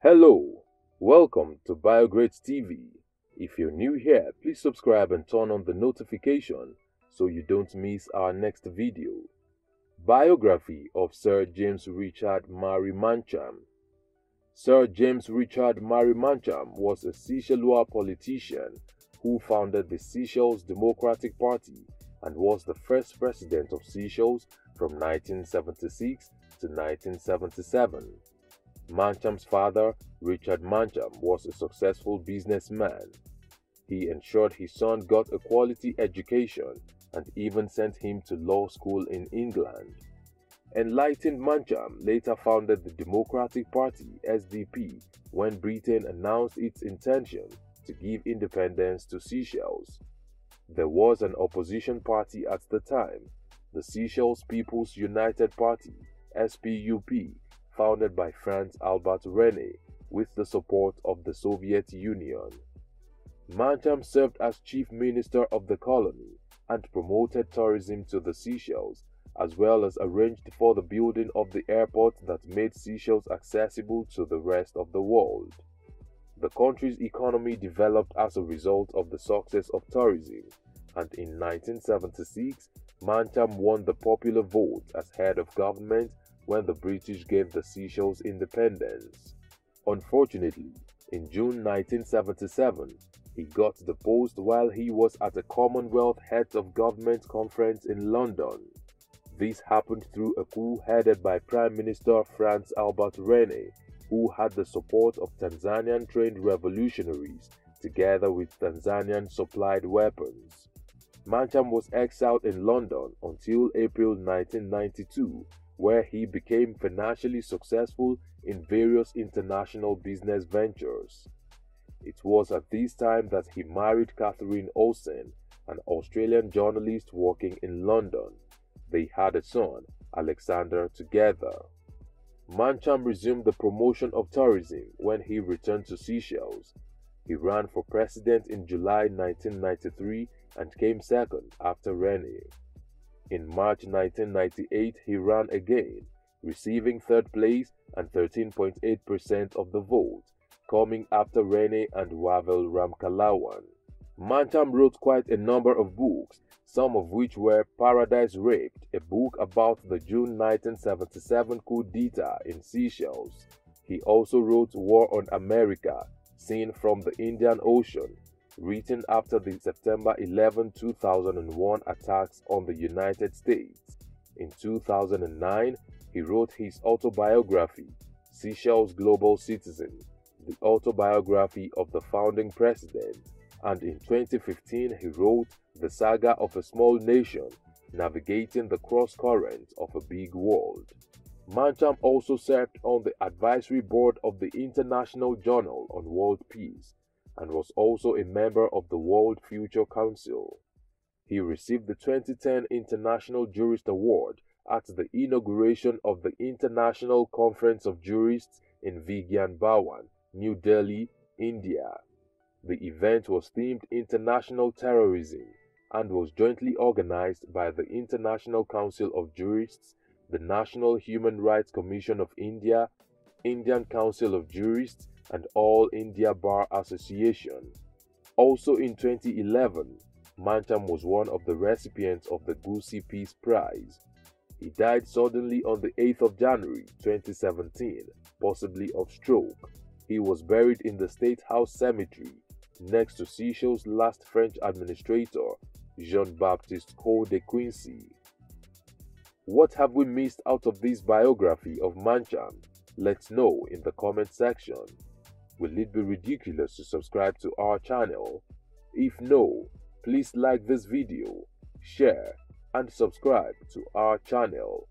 Hello, welcome to BioGreat's TV. If you're new here, please subscribe and turn on the notification so you don't miss our next video. Biography of Sir James Richard Marie Mancham Sir James Richard Marie Mancham was a Seychellois politician who founded the Seychelles Democratic Party and was the first president of Seychelles from 1976 to 1977. Mancham's father, Richard Mancham, was a successful businessman. He ensured his son got a quality education and even sent him to law school in England. Enlightened Mancham later founded the Democratic Party SDP when Britain announced its intention to give independence to Seychelles. There was an opposition party at the time, the Seychelles People's United Party, SPUP, founded by France Albert Rene with the support of the Soviet Union. Mancham served as chief minister of the colony and promoted tourism to the Seychelles, as well as arranged for the building of the airport that made Seychelles accessible to the rest of the world. The country's economy developed as a result of the success of tourism, and in 1976, Mancham won the popular vote as head of government when the British gave the Seychelles independence. Unfortunately, in June 1977, he got the post while he was at a Commonwealth Heads of Government conference in London. This happened through a coup headed by Prime Minister France Albert Rene, who had the support of Tanzanian trained revolutionaries together with Tanzanian supplied weapons. Mancham was exiled in London until April 1992 where he became financially successful in various international business ventures. It was at this time that he married Catherine Olsen, an Australian journalist working in London. They had a son, Alexander, together. Mancham resumed the promotion of tourism when he returned to Seychelles. He ran for president in July 1993 and came second after Rene. In March 1998, he ran again, receiving third place and 13.8% of the vote, coming after Rene and Wavel Ramkalawan. Mancham wrote quite a number of books, some of which were Paradise Raped, a book about the June 1977 coup d'etat in Seychelles. He also wrote War on America, seen from the Indian Ocean, written after the September 11, 2001 attacks on the United States. In 2009, he wrote his autobiography, Seychelles Global Citizen, the autobiography of the founding president, and in 2015 he wrote The Saga of a Small Nation, Navigating the Cross Currents of a Big World. Mancham also served on the advisory board of the International Journal on World Peace and was also a member of the World Future Council. He received the 2010 International Jurist Award at the inauguration of the International Conference of Jurists in Vigyan Bhawan, New Delhi, India. The event was themed International Terrorism and was jointly organized by the International Council of Jurists, the National Human Rights Commission of India, Indian Council of Jurists, and All India Bar Association. Also in 2011, Mancham was one of the recipients of the Gusi Peace Prize. He died suddenly on the 8th of January 2017, possibly of stroke. He was buried in the State House Cemetery next to Seychelles' last French administrator, Jean-Baptiste Quéau de Quincy. What have we missed out of this biography of Mancham? Let's know in the comment section. Will it be ridiculous to subscribe to our channel? If no, please like this video, share and subscribe to our channel.